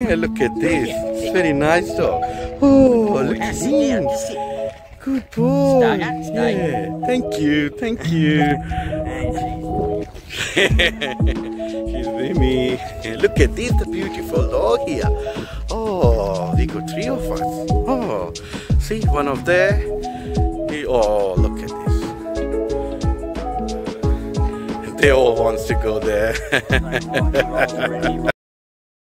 Yeah, look at this. It's very nice dog. Oh, look at him. Good boy. Yeah. Thank you. Thank you. He's me. Look at this, the beautiful dog here. Oh, we got three of us. Oh, see one of there. Oh, look at this. They all wants to go there.